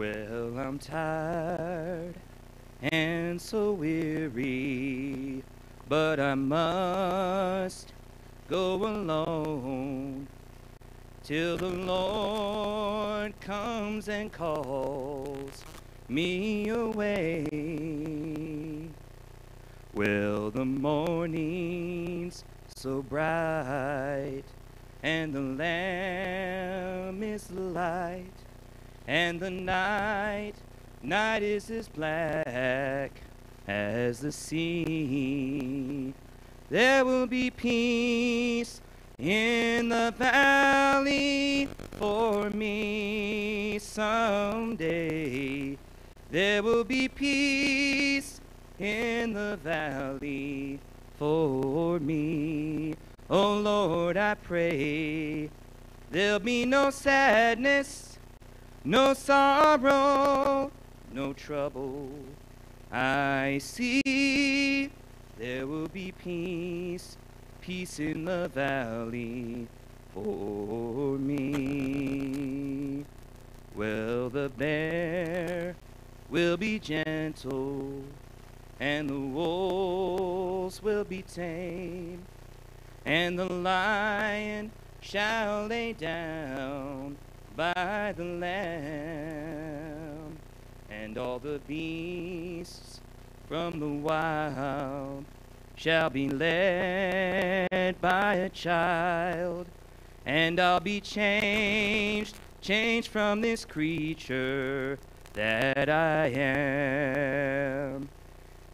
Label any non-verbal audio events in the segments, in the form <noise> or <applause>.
Well, I'm tired and so weary, but I must go alone till the Lord comes and calls me away. Well, the morning's so bright, and the Lamb is light, and the night, night is as black as the sea. There will be peace in the valley for me someday. There will be peace in the valley for me. Oh Lord, I pray there'll be no sadness, no sorrow, no trouble. I see there will be peace, peace in the valley for me. Well, the bear will be gentle, and the wolves will be tame, and the lion shall lay down by the lamb, and all the beasts from the wild shall be led by a child, and I'll be changed, changed from this creature that I am.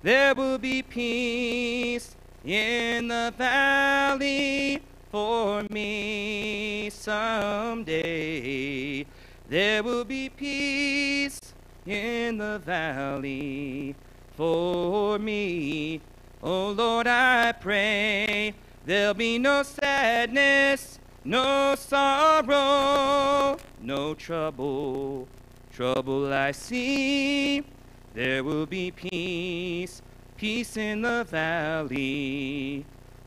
There will be peace in the valley for me someday. There will be peace in the valley for me. Oh Lord, I pray there'll be no sadness, no sorrow, no trouble. Trouble I see, there will be peace, peace in the valley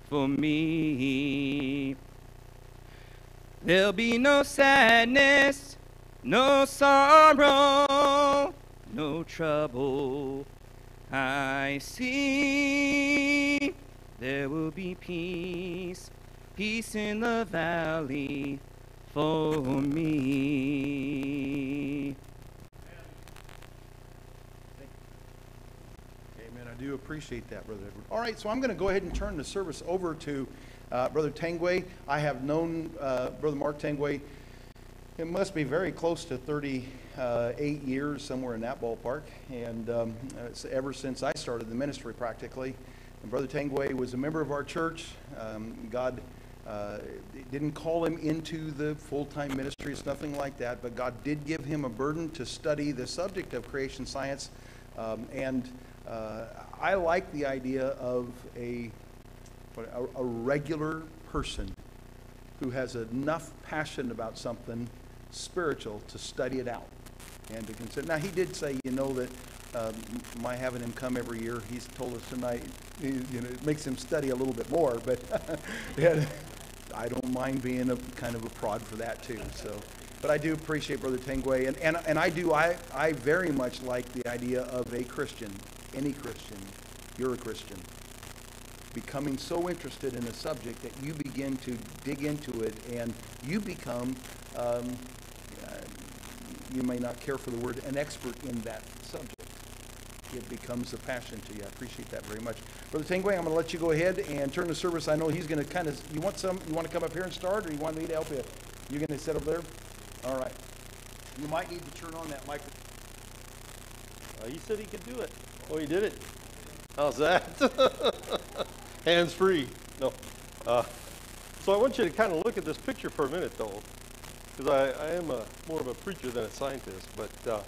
for me. There'll be no sadness, no sorrow, no trouble. I see there will be peace, peace in the valley for me. Amen. I do appreciate that, Brother Edward. All right, so I'm going to go ahead and turn the service over to uh, Brother Tanguay. I have known uh, Brother Mark Tanguay, it must be very close to 38 years, somewhere in that ballpark. And um, ever since I started the ministry, practically. And Brother Tanguay was a member of our church. Um, God uh, didn't call him into the full time ministry, it's nothing like that, but God did give him a burden to study the subject of creation science. Um, and uh, I like the idea of a, a, a regular person who has enough passion about something spiritual to study it out and to consider. Now, he did say, you know, that um, my having him come every year, he's told us tonight, he, you know, it makes him study a little bit more, but <laughs> I don't mind being a kind of a prod for that too. So, but I do appreciate Brother Tanguay, and, and, and I do, I, I very much like the idea of a Christian, any Christian, you're a Christian, becoming so interested in a subject that you begin to dig into it and you become, um, uh, you may not care for the word, an expert in that subject. It becomes a passion to you. I appreciate that very much. Brother Tanguay, I'm going to let you go ahead and turn the service. I know he's going to kind of, you want some, you want to come up here and start, or you want me to help you? You're going to sit up there? All right. You might need to turn on that microphone. Uh, he said he could do it. Oh, he did it. How's that? <laughs> Hands free. No. Uh, so I want you to kind of look at this picture for a minute, though, because I, I, am a, more of a preacher than a scientist. But uh,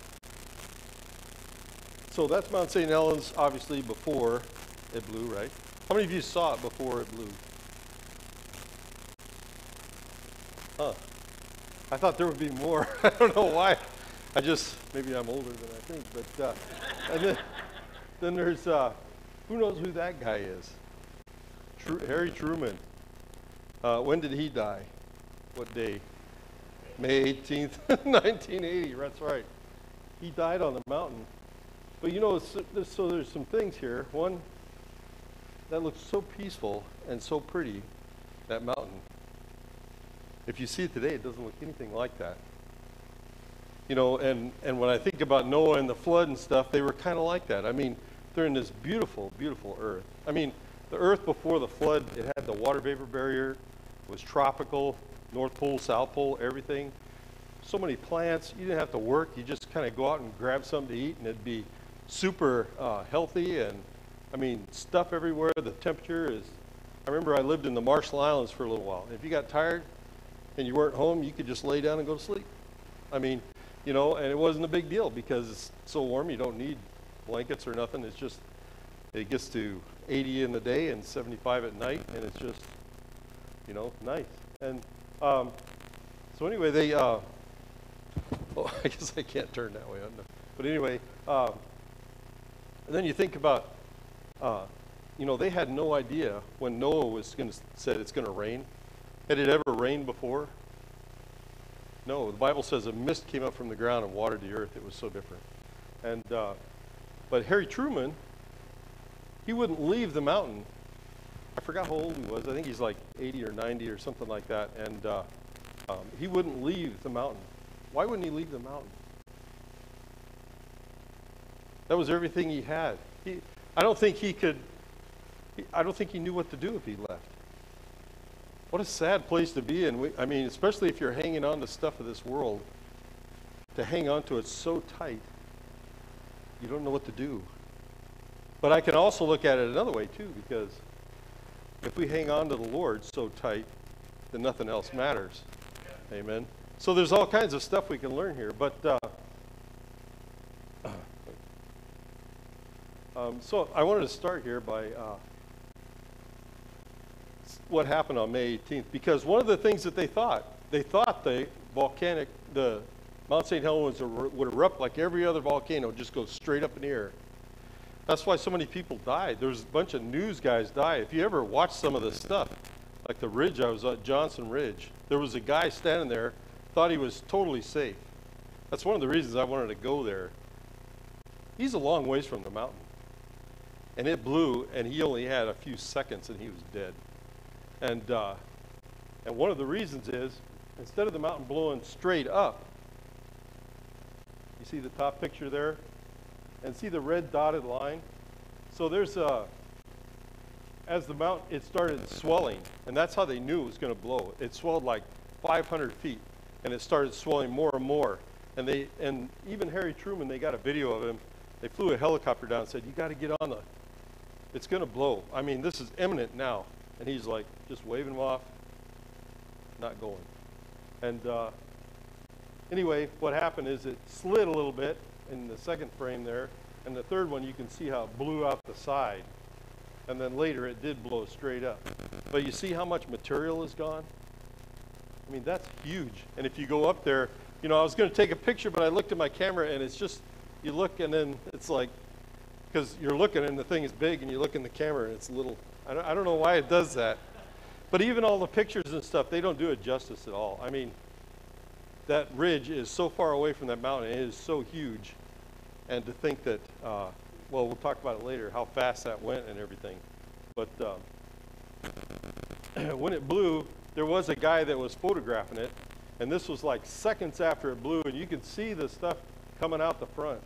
so that's Mount St. Helens, obviously before it blew, right? How many of you saw it before it blew? Huh. I thought there would be more. <laughs> I don't know why. I just maybe I'm older than I think, but uh, and then then there's uh, who knows who that guy is? Tru Harry Truman. Uh, when did he die? What day? May 18th, 1980. <laughs> That's right. he died on the mountain. But you know, so so there's some things here. One, that looks so peaceful and so pretty, that mountain. If you see it today, it doesn't look anything like that. You know, and, and when I think about Noah and the flood and stuff, they were kind of like that. I mean, they're in this beautiful, beautiful earth. I mean, the earth before the flood, it had the water vapor barrier, it was tropical, North Pole, South Pole, everything. So many plants, you didn't have to work. You just kind of go out and grab something to eat, and it'd be super uh, healthy. And I mean, stuff everywhere. The temperature is. I remember I lived in the Marshall Islands for a little while. If you got tired and you weren't home, you could just lay down and go to sleep. I mean, you know, and it wasn't a big deal because it's so warm you don't need blankets or nothing. It's just it gets to 80 in the day and 75 at night, and it's just, you know, nice. And um, so anyway, they. Uh, <laughs> oh, I guess I can't turn that way. But anyway, um, and then you think about, uh, you know, they had no idea when Noah was going to said it's going to rain. Had it ever rained before? No. The Bible says a mist came up from the ground and watered the earth. It was so different. And uh, but Harry Truman, he wouldn't leave the mountain. I forgot how old he was. I think he's like 80 or 90 or something like that. And uh, um, he wouldn't leave the mountain. Why wouldn't he leave the mountain? That was everything he had. He, I don't think he could, he, I don't think he knew what to do if he left. What a sad place to be in. We, I mean, especially if you're hanging on to stuff of this world, to hang on to it so tight, you don't know what to do. But I can also look at it another way, too, because if we hang on to the Lord so tight, then nothing else matters. Amen. So there's all kinds of stuff we can learn here. But uh, <clears throat> um, so I wanted to start here by uh, what happened on May 18th, because one of the things that they thought, they thought the volcanic, the Mount St. Helens would erupt like every other volcano, just go straight up in the air. That's why so many people died. There's a bunch of news guys die. If you ever watch some of this stuff, like the ridge, I was at Johnston Ridge. There was a guy standing there, thought he was totally safe. That's one of the reasons I wanted to go there. He's a long ways from the mountain. And it blew, and he only had a few seconds, and he was dead. And, uh, and one of the reasons is, instead of the mountain blowing straight up, you see the top picture there? And see the red dotted line? So there's a, as the mountain, it started swelling, and that's how they knew it was going to blow. It swelled like 500 feet, and it started swelling more and more. And they, and even Harry Truman, they got a video of him. They flew a helicopter down and said, "You got to get on the, it's going to blow. I mean, this is imminent now." And he's like, just waving him off, not going. And uh, anyway, what happened is it slid a little bit in the second frame there, and the third one you can see how it blew out the side and then later it did blow straight up. But you see how much material is gone? I mean, that's huge. And if you go up there, you know, I was going to take a picture, but I looked at my camera and it's just, you look and then it's like, because you're looking and the thing is big and you look in the camera and it's a little. I don't, I don't know why it does that. But even all the pictures and stuff, they don't do it justice at all. I mean, that ridge is so far away from that mountain, it is so huge. And to think that, uh, well, we'll talk about it later, how fast that went and everything. But um, <clears throat> when it blew, there was a guy that was photographing it, and this was like seconds after it blew, and you could see the stuff coming out the front.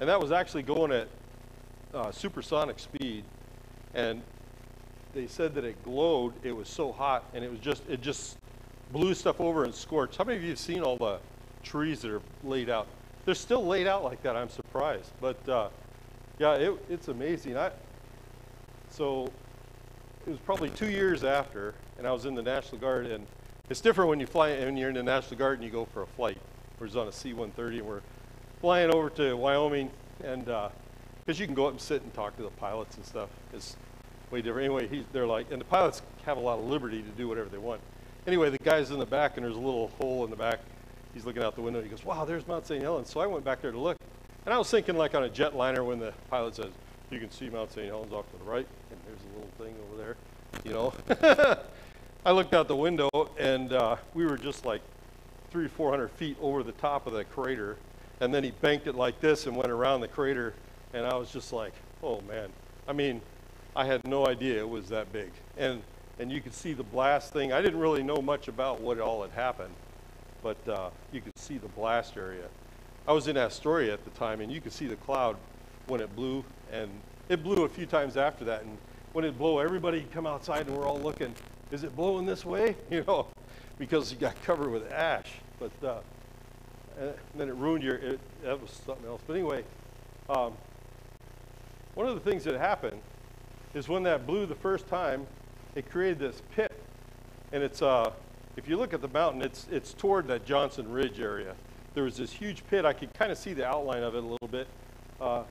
And that was actually going at uh, supersonic speed, and they said that it glowed. It was so hot, and it was just it just blew stuff over and scorched. How many of you have seen all the trees that are laid out? They're still laid out like that. I'm surprised, but uh, yeah, it, it's amazing. I, so it was probably two years after, and I was in the National Guard, and it's different when you fly, when you're in the National Guard and you go for a flight. We're on a C-130, and we're flying over to Wyoming, and because uh, you can go up and sit and talk to the pilots and stuff. It's way different. Anyway, they're like, and the pilots have a lot of liberty to do whatever they want. Anyway, the guy's in the back, and there's a little hole in the back. He's looking out the window. He goes, "Wow, there's Mount St. Helens." So I went back there to look, and I was thinking like on a jetliner when the pilot says, you can see Mount St. Helens off to the right, and there's a little thing over there, you know. <laughs> I looked out the window, and uh, we were just like three four hundred feet over the top of the crater, and then he banked it like this and went around the crater, and I was just like, oh man. I mean, I had no idea it was that big. And, and you could see the blast thing. I didn't really know much about what all had happened, but uh, you could see the blast area. I was in Astoria at the time, and you could see the cloud when it blew, and it blew a few times after that. And when it blew, everybody come outside, and we're all looking, is it blowing this way? <laughs> You know, because you got covered with ash. But uh, and then it ruined your, it, that was something else. But anyway, um, one of the things that happened is when that blew the first time, it created this pit. And it's, uh, if you look at the mountain, it's, it's toward that Johnston Ridge area. There was this huge pit. I could kind of see the outline of it a little bit. Uh,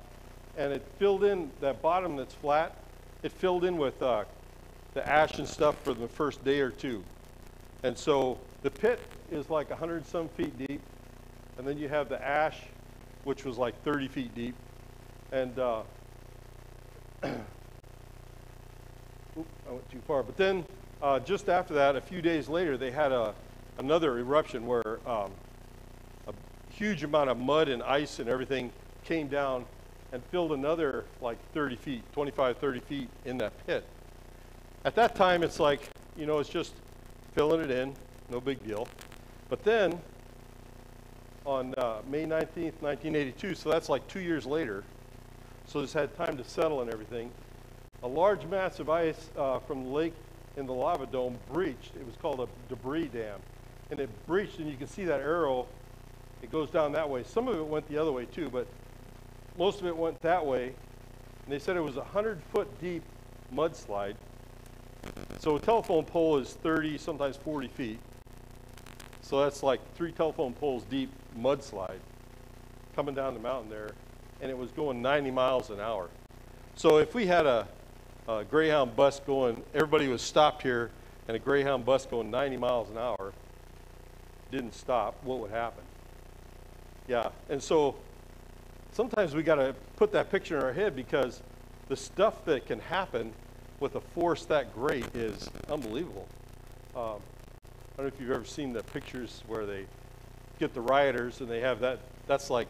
and it filled in that bottom that's flat. It filled in with uh, the ash and stuff for the first day or two. And so the pit is like 100 some feet deep. And then you have the ash, which was like 30 feet deep. And uh, <clears throat> I went too far. But then uh, just after that, a few days later, they had a, another eruption where um, a huge amount of mud and ice and everything came down and filled another like 30 feet, 25, 30 feet in that pit. At that time, it's like, you know, it's just filling it in, no big deal. But then on uh, May 19th, 1982, so that's like two years later, so it's had time to settle and everything a large mass of ice uh, from the lake in the lava dome breached. It was called a debris dam. And it breached, and you can see that arrow. It goes down that way. Some of it went the other way too, but most of it went that way. And they said it was a 100 foot deep mudslide. So a telephone pole is 30, sometimes 40 feet. So that's like three telephone poles deep mudslide coming down the mountain there. And it was going 90 miles an hour. So if we had a a Greyhound bus going, everybody was stopped here, and a Greyhound bus going 90 miles an hour didn't stop, what would happen? Yeah, and so sometimes we got to put that picture in our head because the stuff that can happen with a force that great is unbelievable. Um, I don't know if you've ever seen the pictures where they get the rioters and they have that, that's like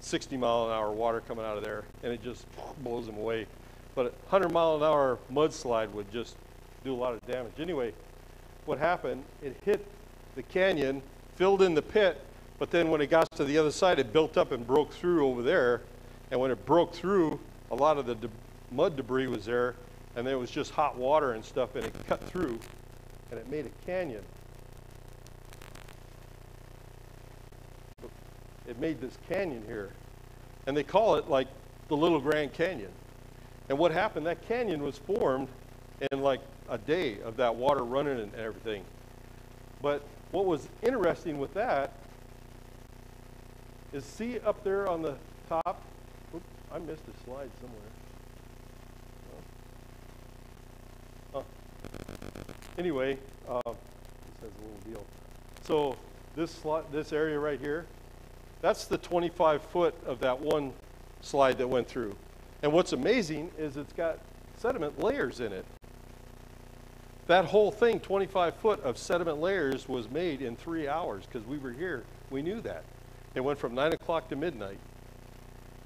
60 mile an hour water coming out of there, and it just blows them away. But a 100 mile an hour mudslide would just do a lot of damage. Anyway, what happened, it hit the canyon, filled in the pit, but then when it got to the other side, it built up and broke through over there. And when it broke through, a lot of the de- mud debris was there, and there was just hot water and stuff, and it cut through, and it made a canyon. It made this canyon here. And they call it like the Little Grand Canyon. And what happened, that canyon was formed in like a day of that water running and everything. But what was interesting with that is see up there on the top, oops, I missed a slide somewhere. Anyway, uh, this has a little deal. So this slot, this area right here, that's the 25 foot of that one slide that went through. And what's amazing is it's got sediment layers in it. That whole thing, 25 foot of sediment layers, was made in three hours because we were here. We knew that. It went from 9 o'clock to midnight.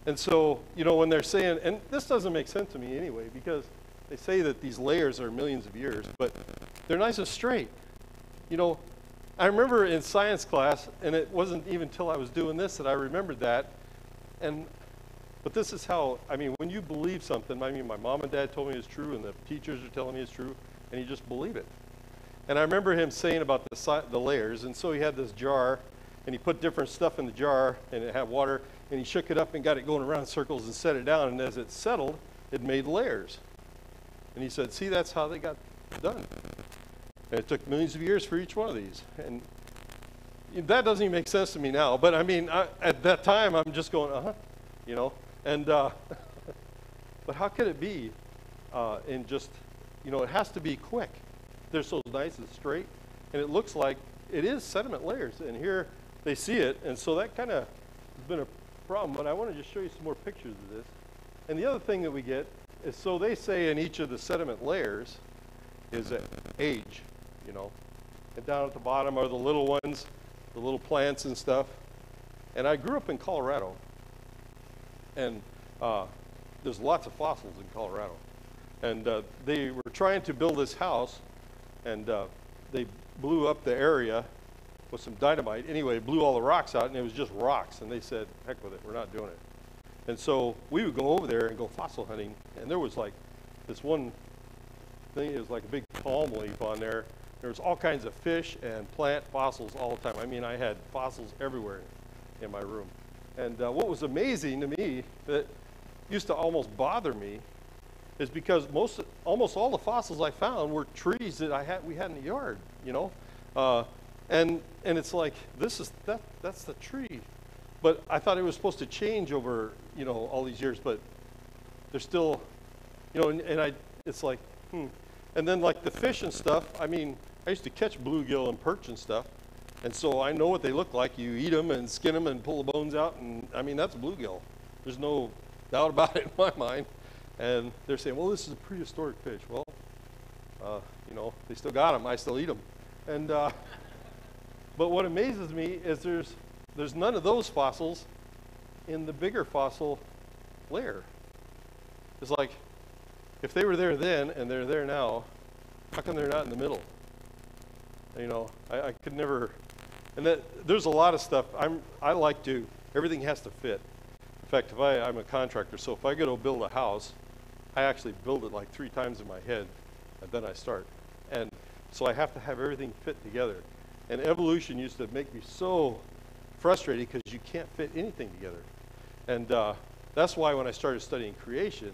And so, you know, when they're saying, and this doesn't make sense to me anyway, because they say that these layers are millions of years, but they're nice and straight. You know, I remember in science class, and it wasn't even until I was doing this that I remembered that. And but this is how, I mean, when you believe something, I mean, my mom and dad told me it's true, and the teachers are telling me it's true, and you just believe it. And I remember him saying about the, si- the layers, and so he had this jar, and he put different stuff in the jar, and it had water, and he shook it up and got it going around circles and set it down, and as it settled, it made layers. And he said, see, that's how they got done. And it took millions of years for each one of these. And that doesn't even make sense to me now, but I mean, I, at that time, I'm just going, uh-huh, you know. And, uh, <laughs> but how could it be uh, in just, you know, it has to be quick. They're so nice and straight. And it looks like it is sediment layers. And here they see it. And so that kind of has been a problem. But I want to just show you some more pictures of this. And the other thing that we get is so they say in each of the sediment layers is age, you know. And down at the bottom are the little ones, the little plants and stuff. And I grew up in Colorado, and uh, there's lots of fossils in Colorado. And uh, they were trying to build this house, and uh, they blew up the area with some dynamite. Anyway, blew all the rocks out, and it was just rocks. And they said, heck with it, we're not doing it. And so we would go over there and go fossil hunting, and there was like this one thing, it was like a big palm leaf on there. There was all kinds of fish and plant fossils all the time. I mean, I had fossils everywhere in my room. And uh, what was amazing to me that used to almost bother me is because most, almost all the fossils I found were trees that I had, we had in the yard, you know. Uh, and and it's like this is that that's the tree, but I thought it was supposed to change over you know all these years, but they're still, you know, and, and I it's like hmm. And then like the fish and stuff. I mean, I used to catch bluegill and perch and stuff, and so I know what they look like. You eat them and skin them and pull the bones out, and I mean that's bluegill. There's no doubt about <laughs> it in my mind. And they're saying, well, this is a prehistoric fish. Well, uh, you know, they still got them. I still eat them. And uh, <laughs> but what amazes me is there's there's none of those fossils in the bigger fossil layer. It's like if they were there then and they're there now, how come they're not in the middle? You know, I, I could never. And that there's a lot of stuff. I'm I like to. Everything has to fit. In fact, if I I'm a contractor, so if I go to build a house, I actually build it like three times in my head, and then I start. And so I have to have everything fit together. And evolution used to make me so frustrated because you can't fit anything together. And uh, that's why when I started studying creation,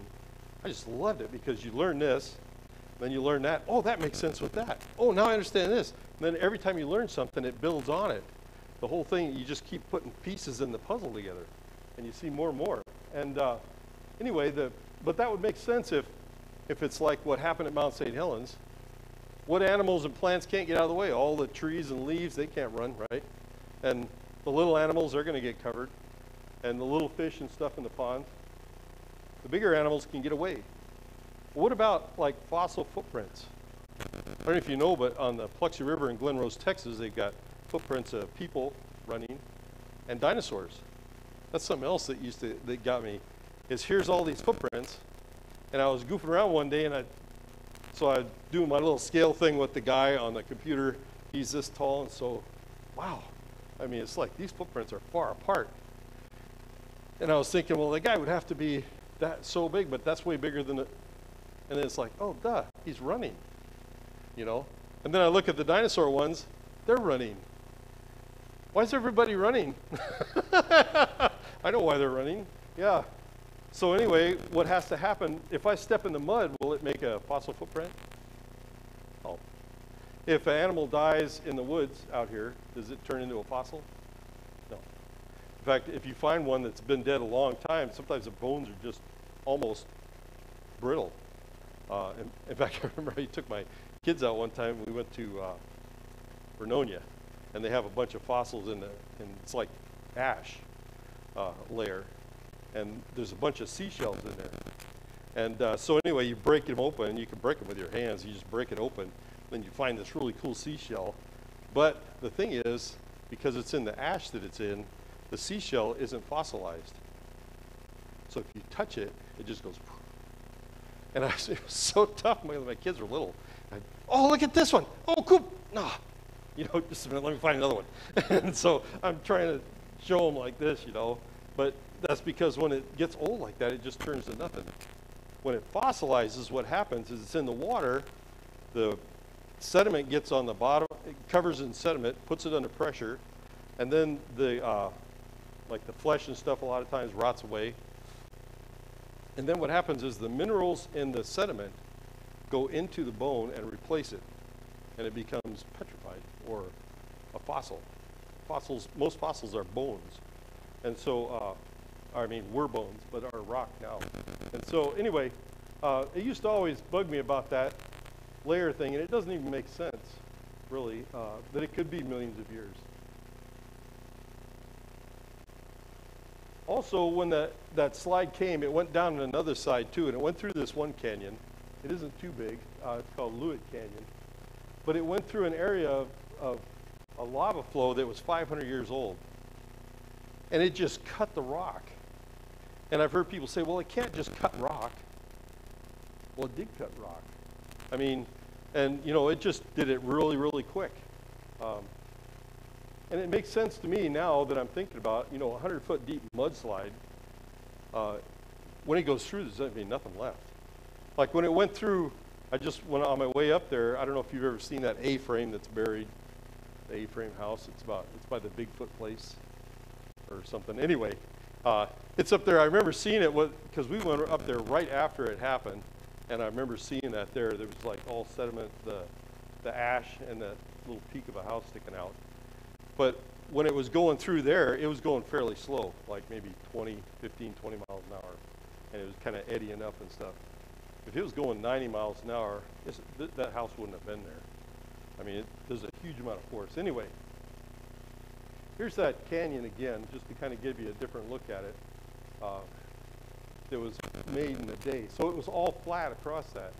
I just loved it because you learn this, then you learn that. Oh, that makes sense with that. Oh, now I understand this. And then every time you learn something, it builds on it. The whole thing, you just keep putting pieces in the puzzle together, and you see more and more. And uh, anyway, the but that would make sense if if it's like what happened at Mount St. Helens. What animals and plants can't get out of the way? All the trees and leaves, they can't run, right? And the little animals, they're going to get covered. And the little fish and stuff in the pond. The bigger animals can get away. What about like fossil footprints? I don't know if you know, but on the Paluxy River in Glen Rose, Texas, they've got footprints of people running and dinosaurs. That's something else that used to that got me. Is here's all these footprints, and I was goofing around one day, and I so I do my little scale thing with the guy on the computer. He's this tall, and so, wow. I mean, it's like these footprints are far apart. And I was thinking, well, the guy would have to be that so big, but that's way bigger than it. And then it's like, oh, duh, he's running, you know. And then I look at the dinosaur ones; they're running. Why is everybody running? <laughs> I know why they're running. Yeah, so anyway, what has to happen, if I step in the mud, will it make a fossil footprint? Oh. If an animal dies in the woods out here, does it turn into a fossil? No. In fact, if you find one that's been dead a long time, sometimes the bones are just almost brittle. Uh, in, in, fact, <laughs> I remember I took my kids out one time. We went to uh, Vernonia, and they have a bunch of fossils in the, and it's like ash uh, layer and there's a bunch of seashells in there. And uh, so anyway, you break them open. and You can break them with your hands. You just break it open. Then you find this really cool seashell. But the thing is, because it's in the ash that it's in, the seashell isn't fossilized. So if you touch it, it just goes. <laughs> And I was, it was so tough. My, my kids were little. Oh, look at this one. Oh, cool. Nah. You know, just a minute, let me find another one. <laughs> and so I'm trying to show them like this, you know. But that's because when it gets old like that, it just turns to nothing. When it fossilizes, what happens is it's in the water, the sediment gets on the bottom, it covers in sediment, puts it under pressure, and then the uh, like the flesh and stuff a lot of times rots away. And then what happens is the minerals in the sediment go into the bone and replace it, and it becomes petrified or a fossil. Fossils, most fossils are bones, and so uh, I mean, we're bones, but are rock now. And so, anyway, uh, it used to always bug me about that layer thing, and it doesn't even make sense, really, uh, that it could be millions of years. Also, when that, that slide came, it went down another side too, and it went through this one canyon. It isn't too big. Uh, it's called Loowit Canyon. But it went through an area of, of a lava flow that was 500 years old. and it just cut the rock. And I've heard people say, well, it can't just cut rock. Well, it did cut rock. I mean, and you know, it just did it really, really quick. Um, and it makes sense to me now that I'm thinking about, you know, a 100 foot deep mudslide. Uh, when it goes through, there's going to be nothing left. Like when it went through, I just went on my way up there. I don't know if you've ever seen that A-frame that's buried, the A-frame house. It's about, it's by the Bigfoot place or something. Anyway, uh, it's up there. I remember seeing it because we went up there right after it happened, and I remember seeing that there. There was like all sediment, the the ash, and that little peak of a house sticking out. But when it was going through there, it was going fairly slow, like maybe 20, 15, 20 miles an hour, and it was kind of eddying up and stuff. If it was going 90 miles an hour, th- that house wouldn't have been there. I mean, it, there's a huge amount of force. Anyway, here's that canyon again, just to kind of give you a different look at it. Uh, that was made in a day. So it was all flat across that.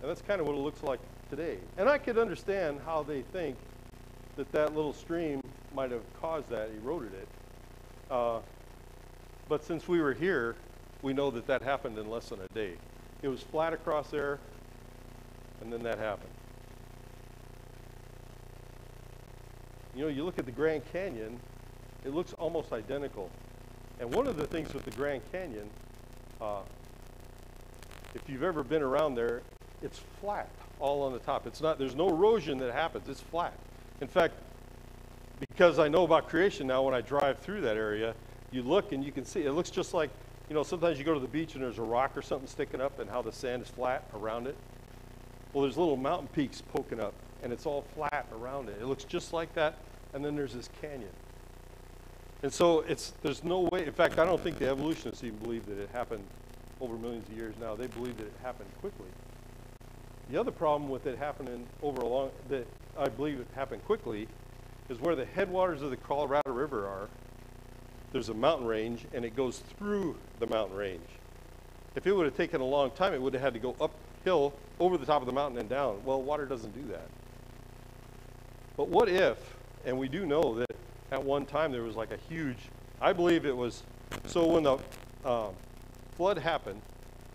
And that's kind of what it looks like today. And I could understand how they think that that little stream might have caused that, eroded it. Uh, but since we were here, we know that that happened in less than a day. It was flat across there, and then that happened. You know, you look at the Grand Canyon, it looks almost identical. And one of the things with the Grand Canyon, uh, if you've ever been around there, it's flat all on the top. It's not, there's no erosion that happens. It's flat. In fact, because I know about creation now, when I drive through that area, you look and you can see, it looks just like, you know, sometimes you go to the beach and there's a rock or something sticking up and how the sand is flat around it. Well, there's little mountain peaks poking up and it's all flat around it. It looks just like that. And then there's this canyon. And so it's, there's no way, in fact, I don't think the evolutionists even believe that it happened over millions of years now. They believe that it happened quickly. The other problem with it happening over a long, that I believe it happened quickly, is where the headwaters of the Colorado River are. There's a mountain range, and it goes through the mountain range. If it would have taken a long time, it would have had to go uphill, over the top of the mountain, and down. Well, water doesn't do that. But what if, and we do know that at one time there was like a huge, I believe it was, so when the um, flood happened,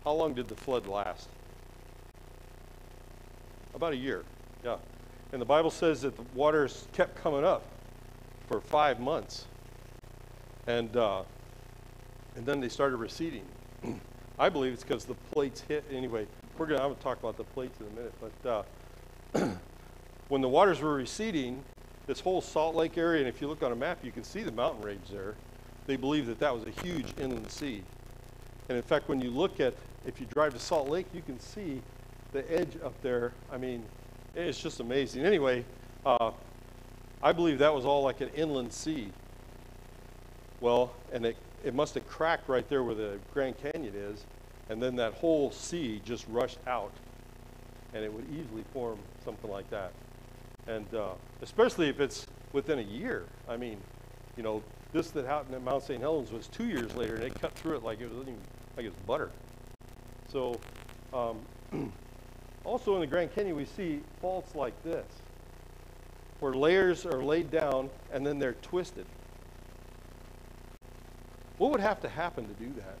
how long did the flood last? About a year, yeah. And the Bible says that the waters kept coming up for five months. And, uh, and then they started receding. <clears throat> I believe it's because the plates hit. Anyway, we're gonna, I'm going to talk about the plates in a minute. But uh, <clears throat> when the waters were receding, this whole Salt Lake area, and if you look on a map, you can see the mountain range there. They believe that that was a huge inland sea. And in fact, when you look at, if you drive to Salt Lake, you can see the edge up there, I mean, it's just amazing. Anyway, uh, I believe that was all like an inland sea. Well, and it, it must have cracked right there where the Grand Canyon is, and then that whole sea just rushed out, and it would easily form something like that. And uh, especially if it's within a year. I mean, you know, this that happened at Mount St. Helens was two years later, and it cut through it like it was like it's butter. So um, <clears throat> Also in the Grand Canyon, we see faults like this, where layers are laid down and then they're twisted. What would have to happen to do that?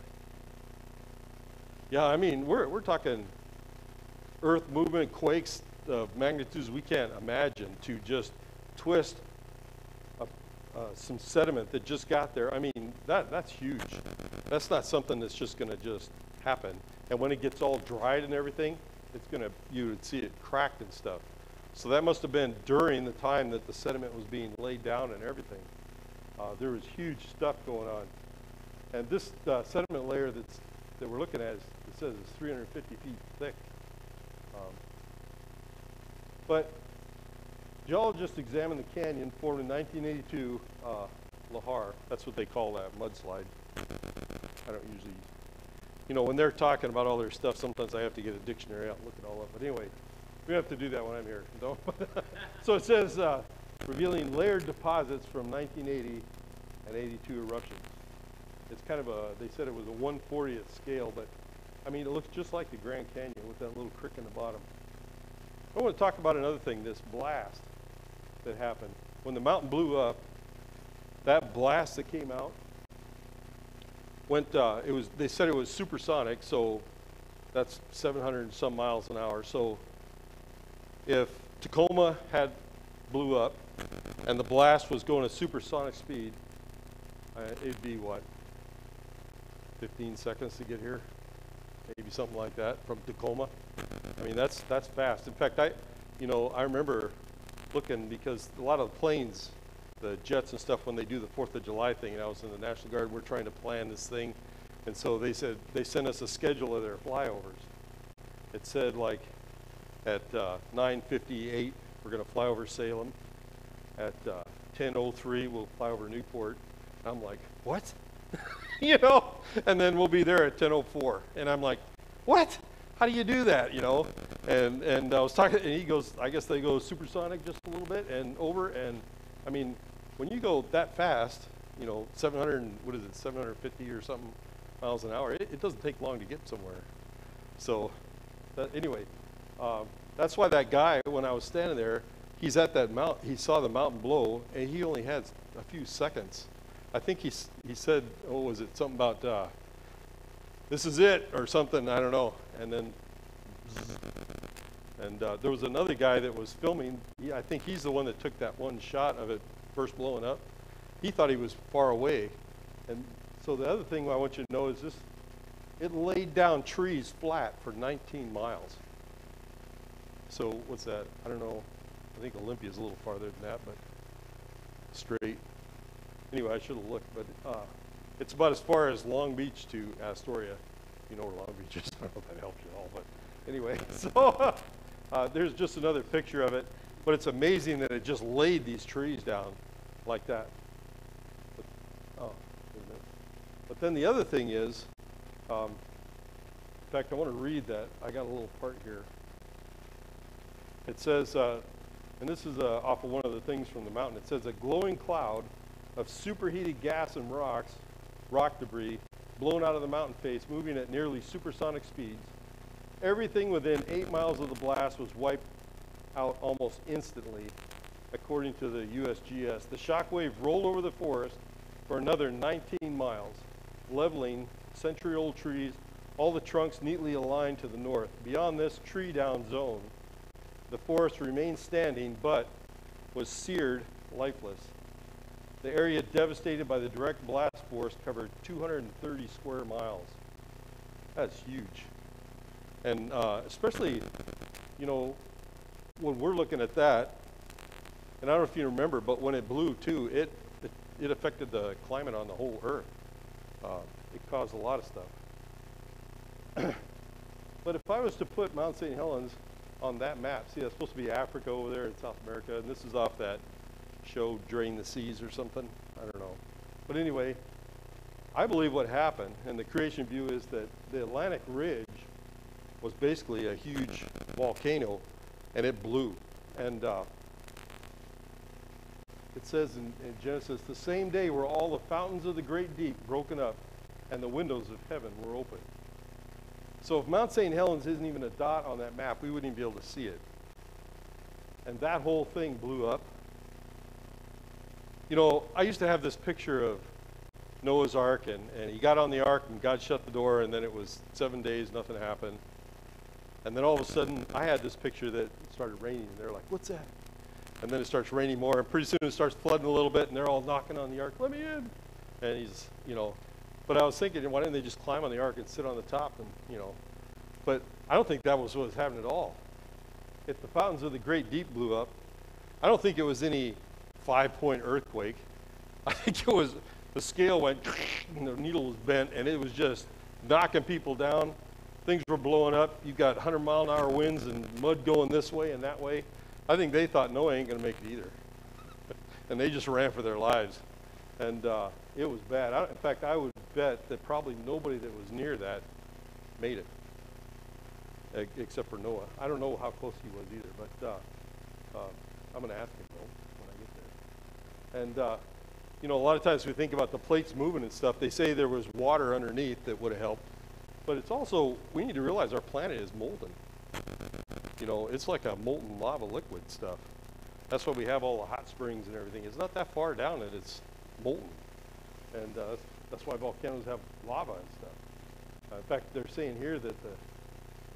Yeah, I mean, we're, we're talking earth movement, quakes of magnitudes we can't imagine to just twist a, uh, some sediment that just got there. I mean, that, that's huge. That's not something that's just going to just happen. And when it gets all dried and everything, it's going to, you would see it cracked and stuff. So that must have been during the time that the sediment was being laid down and everything. Uh, there was huge stuff going on. And this uh, sediment layer that's, that we're looking at, is, it says is 350 feet thick. Um, but geologists examined the canyon formed in 1982, uh, Lahar. That's what they call that mudslide. I don't usually you know, when they're talking about all their stuff, sometimes I have to get a dictionary out and look it all up. But anyway, we have to do that when I'm here. <laughs> so it says uh, revealing layered deposits from 1980 and 82 eruptions. It's kind of a, they said it was a 140th scale, but I mean, it looks just like the Grand Canyon with that little crick in the bottom. I want to talk about another thing, this blast that happened. when the mountain blew up, that blast that came out went. Uh, it was. They said it was supersonic, so that's 700 and some miles an hour. So if Tacoma had blew up and the blast was going at supersonic speed, uh, it'd be what? 15 seconds to get here, maybe something like that from Tacoma. I mean, that's that's fast. In fact, I, you know, I remember looking because a lot of the planes, the jets and stuff, when they do the Fourth of July thing, and I was in the National Guard, we're trying to plan this thing, and so they said they sent us a schedule of their flyovers. It said like at uh, 9:58 we're going to fly over Salem. At uh, 10:03 we'll fly over Newport. I'm like, what? <laughs> you know, and then we'll be there at 10:04, and I'm like, what? How do you do that? You know, and and I was talking, and he goes, I guess they go supersonic just a little bit and over, and I mean, when you go that fast, you know, 700, what is it, 750 or something miles an hour, it, it doesn't take long to get somewhere. So, that, anyway, um, that's why that guy, when I was standing there, he's at that mount. He saw the mountain blow, and he only had a few seconds. I think he he said, "Oh, was it something about uh, this is it or something?" I don't know. And then, and uh, there was another guy that was filming. He, I think he's the one that took that one shot of it first blowing up. He thought he was far away, and so the other thing I want you to know is this: it laid down trees flat for 19 miles. So what's that? I don't know. I think Olympia's a little farther than that, but straight. Anyway, I should have looked, but uh, it's about as far as Long Beach to Astoria. You know where Long Beach is. <laughs> I don't know if that helps you at all, but anyway. <laughs> So <laughs> uh, there's just another picture of it, but it's amazing that it just laid these trees down like that. But, oh. But then the other thing is, um, in fact, I want to read that. I got a little part here. It says, uh, and this is uh, off of one of the things from the mountain. It says a glowing cloud of superheated gas and rocks, rock debris, blown out of the mountain face, moving at nearly supersonic speeds. Everything within eight miles of the blast was wiped out almost instantly, according to the USGS. The shock wave rolled over the forest for another 19 miles, leveling century-old trees, all the trunks neatly aligned to the north. Beyond this tree-down zone, the forest remained standing but was seared lifeless. The area devastated by the direct blast force covered 230 square miles. That's huge. And uh, especially, you know, when we're looking at that, and I don't know if you remember, but when it blew too, it, it, it affected the climate on the whole earth. Uh, it caused a lot of stuff. <clears throat> but if I was to put Mount St. Helens on that map, see, that's supposed to be Africa over there in South America, and this is off that show Drain the Seas or something. I don't know. But anyway, I believe what happened, and the creation view is that the Atlantic Ridge was basically a huge volcano, and it blew. And uh, it says in, in Genesis, the same day were all the fountains of the great deep broken up, and the windows of heaven were opened. So if Mount St. Helens isn't even a dot on that map, we wouldn't even be able to see it. And that whole thing blew up. You know, I used to have this picture of Noah's Ark, and, and he got on the ark, and God shut the door, and then it was seven days, nothing happened. And then all of a sudden, I had this picture that it started raining, and they're like, What's that? And then it starts raining more, and pretty soon it starts flooding a little bit, and they're all knocking on the ark, Let me in. And he's, you know, but I was thinking, why didn't they just climb on the ark and sit on the top and, you know? But I don't think that was what was happening at all. If the fountains of the great deep blew up, I don't think it was any five point earthquake. <laughs> I think it was the scale went <sniffs> and the needle was bent and it was just knocking people down. Things were blowing up. You got 100 mile an hour winds and mud going this way and that way. I think they thought Noah ain't going to make it either. <laughs> and they just ran for their lives. And uh, it was bad. I, in fact, I would bet that probably nobody that was near that made it, except for Noah. I don't know how close he was either, but uh, uh, I'm going to ask him though when I get there. And uh, you know, a lot of times we think about the plates moving and stuff. They say there was water underneath that would have helped, but it's also we need to realize our planet is molten. You know, it's like a molten lava liquid stuff. That's why we have all the hot springs and everything. It's not that far down that it's molten. And uh, that's, why volcanoes have lava and stuff. Uh, in fact, they're saying here that the,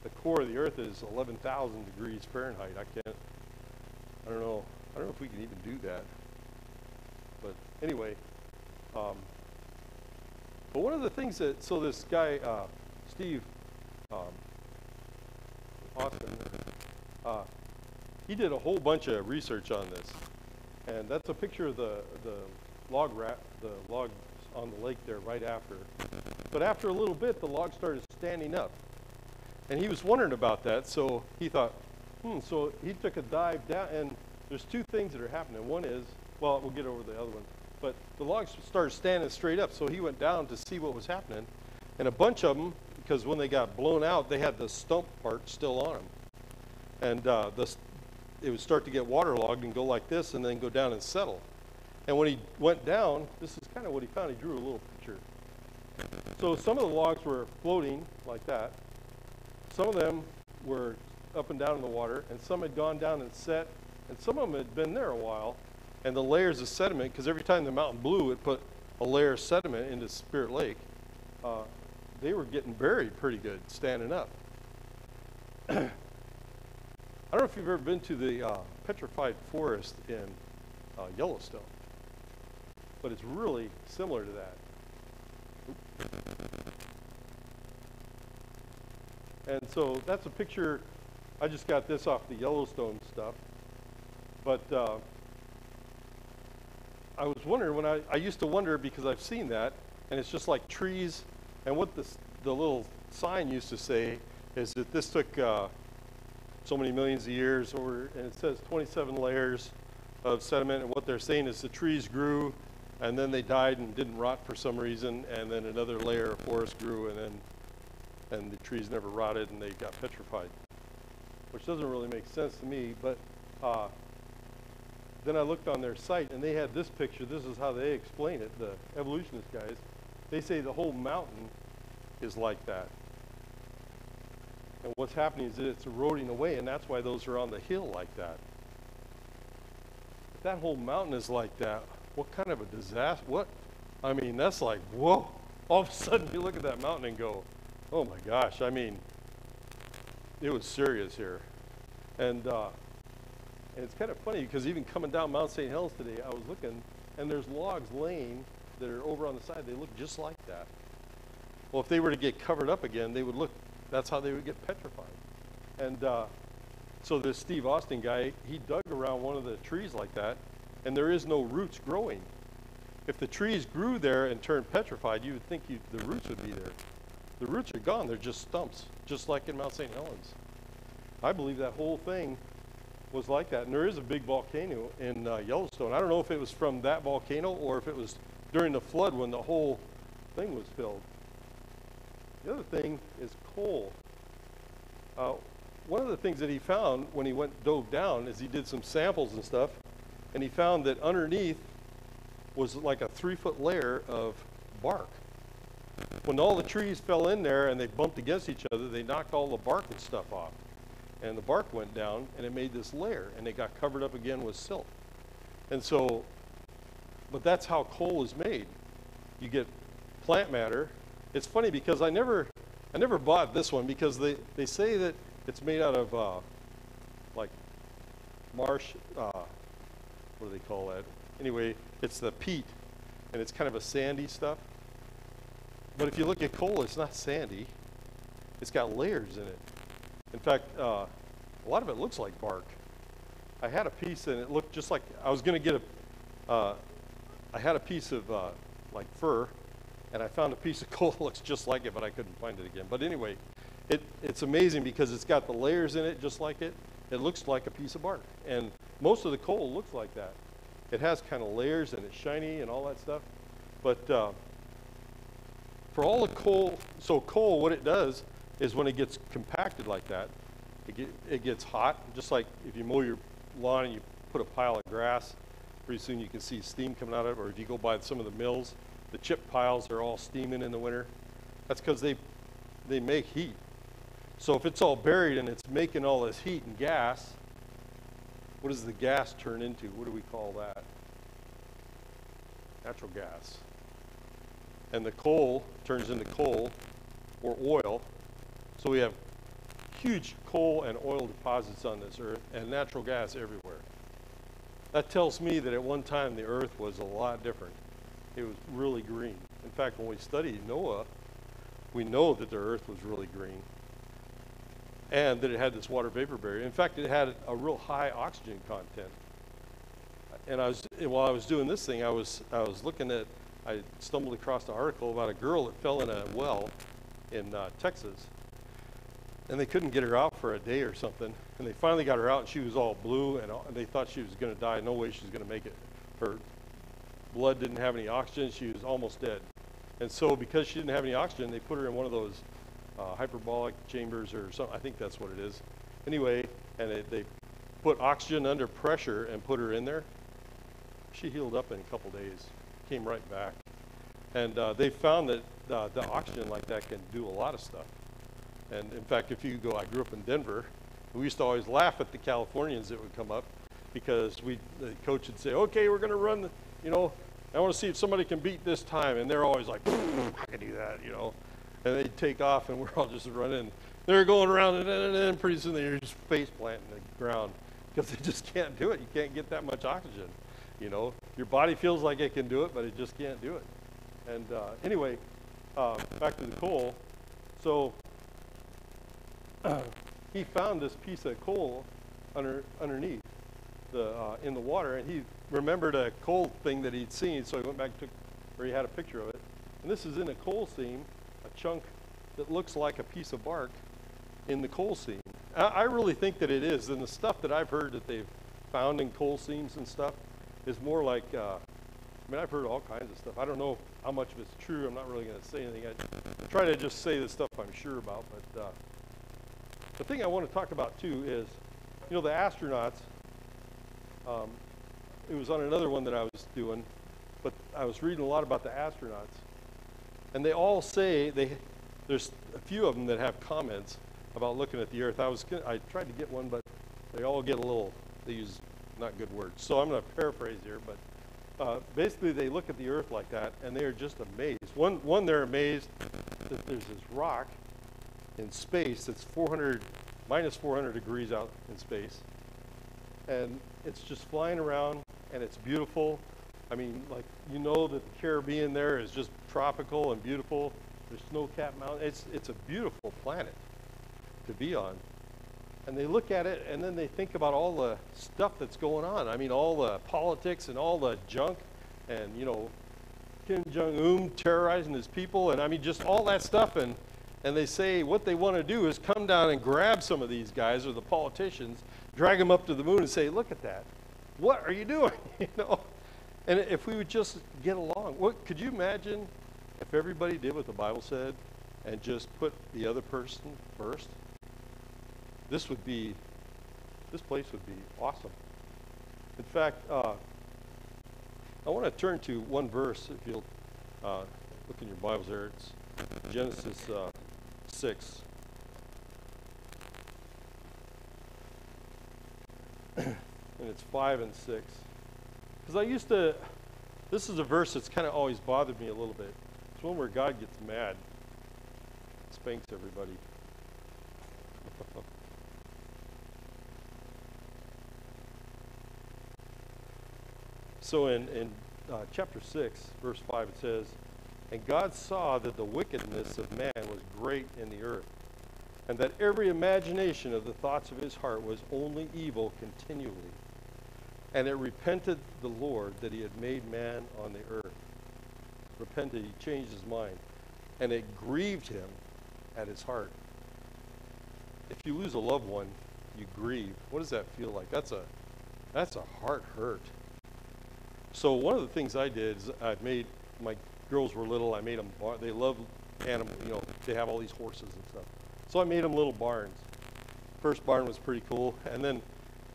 the core of the earth is 11,000 degrees Fahrenheit. I can't, I don't know, I don't know if we can even do that. Anyway, um, but one of the things that, so this guy, uh, Steve um, Austin, uh, he did a whole bunch of research on this. And that's a picture of the, the log rat, the logs on the lake there right after. But after a little bit, the log started standing up. And he was wondering about that, so he thought, hmm, so he took a dive down, and there's two things that are happening. One is, well, we'll get over the other one, but the logs started standing straight up, so he went down to see what was happening. And a bunch of them, because when they got blown out, they had the stump part still on them. And uh, the, it would start to get waterlogged and go like this and then go down and settle. And when he went down, this is kind of what he found. He drew a little picture. So some of the logs were floating like that. Some of them were up and down in the water, and some had gone down and set, and some of them had been there a while. And the layers of sediment, because every time the mountain blew, it put a layer of sediment into Spirit Lake. Uh, they were getting buried pretty good, standing up. <clears throat> I don't know if you've ever been to the uh, petrified forest in uh, Yellowstone, but it's really similar to that. And so that's a picture. I just got this off the Yellowstone stuff, but uh, I was wondering when I, I used to wonder because I've seen that, and it's just like trees. And what this, the little sign used to say is that this took uh, so many millions of years, or and it says 27 layers of sediment. And what they're saying is the trees grew, and then they died and didn't rot for some reason, and then another layer of forest grew, and then and the trees never rotted and they got petrified, which doesn't really make sense to me. But uh, then I looked on their site, and they had this picture. This is how they explain it. The evolutionist guys, they say the whole mountain is like that. And what's happening is that it's eroding away, and that's why those are on the hill like that. If that whole mountain is like that, what kind of a disaster? What? I mean, that's like, whoa. All of a sudden, you look at that mountain and go, oh my gosh. I mean, it was serious here. And, uh, and it's kind of funny because even coming down Mount St. Helens today, I was looking, and there's logs laying that are over on the side. They look just like that. Well, if they were to get covered up again, they would look that's how they would get petrified. And uh, so this Steve Austin guy, he dug around one of the trees like that, and there is no roots growing. If the trees grew there and turned petrified, you would think you, the roots would be there. The roots are gone. They're just stumps, just like in Mount St. Helens. I believe that whole thing was like that. And there is a big volcano in uh, Yellowstone. I don't know if it was from that volcano or if it was during the flood when the whole thing was filled. The other thing is coal. Uh, one of the things that he found when he went dove down is he did some samples and stuff, and he found that underneath was like a three foot layer of bark. When all the trees fell in there and they bumped against each other, they knocked all the bark and stuff off. And the bark went down and it made this layer and it got covered up again with silt. And so, but that's how coal is made. You get plant matter it's funny because I never, I never bought this one because they, they say that it's made out of uh, like marsh, uh, what do they call that? Anyway, it's the peat, and it's kind of a sandy stuff. But if you look at coal, it's not sandy. It's got layers in it. In fact, uh, a lot of it looks like bark. I had a piece, and it looked just like I was going to get a. Uh, I had a piece of uh, like fur, and I found a piece of <laughs> coal that looks just like it, but I couldn't find it again. But anyway, it, it's amazing because it's got the layers in it just like it. It looks like a piece of bark. And most of the coal looks like that. It has kind of layers and it's shiny and all that stuff. But uh, for all the coal, so coal, what it does is when it gets compacted like that, it, get, it gets hot, just like if you mow your lawn and you put a pile of grass, pretty soon you can see steam coming out of it, or if you go by some of the mills, the chip piles are all steaming in the winter. That's because they, they make heat. So if it's all buried and it's making all this heat and gas, what does the gas turn into? What do we call that? Natural gas. And the coal turns into coal or oil. So we have huge coal and oil deposits on this earth and natural gas everywhere. That tells me that at one time the earth was a lot different. It was really green. In fact, when we study Noah, we know that the earth was really green and that it had this water vapor barrier. In fact, it had a real high oxygen content. And I was while I was doing this thing, I was I was looking at I stumbled across an article about a girl that fell in a well in uh, Texas, and they couldn't get her out for a day or something. And they finally got her out, and she was all blue, and, all, and they thought she was going to die. No way she was going to make it. Her blood didn't have any oxygen. She was almost dead. And so, because she didn't have any oxygen, they put her in one of those uh, hyperbolic chambers or something. I think that's what it is. Anyway, and they, they put oxygen under pressure and put her in there. She healed up in a couple days, came right back. And uh, they found that uh, the oxygen like that can do a lot of stuff. And in fact, if you go, I grew up in Denver. We used to always laugh at the Californians that would come up because we, the coach would say, okay, we're going to run, the, you know, I want to see if somebody can beat this time. And they're always like, I can do that, you know. And they'd take off and we're all just running. They're going around and and then pretty soon they're just face planting the ground because they just can't do it. You can't get that much oxygen. You know, your body feels like it can do it, but it just can't do it. And uh, anyway, uh, back to the coal. So he found this piece of coal under, underneath the, uh, in the water, and he remembered a coal thing that he'd seen, so he went back and took, or he had a picture of it. And this is in a coal seam, a chunk that looks like a piece of bark in the coal seam. I, I really think that it is, and the stuff that I've heard that they've found in coal seams and stuff is more like, uh, I mean, I've heard all kinds of stuff. I don't know how much of it's true. I'm not really going to say anything. I try to just say the stuff I'm sure about, but uh, the thing I want to talk about too is, you know, the astronauts. Um, it was on another one that I was doing, but I was reading a lot about the astronauts, and they all say they. There's a few of them that have comments about looking at the Earth. I was I tried to get one, but they all get a little. They use not good words. So I'm going to paraphrase here, but uh, basically they look at the Earth like that, and they are just amazed. One, one they're amazed that there's this rock in space that's 400, minus 400 degrees out in space. And it's just flying around and it's beautiful. I mean, like, you know that the Caribbean there is just tropical and beautiful. There's snow-capped mountains. It's, it's a beautiful planet to be on. And they look at it and then they think about all the stuff that's going on. I mean, all the politics and all the junk and, you know, Kim Jong Un terrorizing his people and I mean, just all that stuff. And and they say what they want to do is come down and grab some of these guys or the politicians, drag them up to the moon and say, "Look at that! What are you doing?" <laughs> you know. And if we would just get along, what could you imagine if everybody did what the Bible said and just put the other person first? This would be, this place would be awesome. In fact, uh, I want to turn to one verse. If you'll uh, look in your Bibles there, it's Genesis uh, 6. and it's 5 and 6. Because I used to, this is a verse that's kind of always bothered me a little bit. It's one where God gets mad, spanks everybody. <laughs> so in, in uh, chapter 6, verse 5, it says, and God saw that the wickedness of man was great in the earth, and that every imagination of the thoughts of his heart was only evil continually. And it repented the Lord that he had made man on the earth. Repented, he changed his mind. And it grieved him at his heart. If you lose a loved one, you grieve. What does that feel like? That's a that's a heart hurt. So one of the things I did is I made my girls were little, I made them, bar- they love animals, you know, they have all these horses and stuff. So I made them little barns. First barn was pretty cool, and then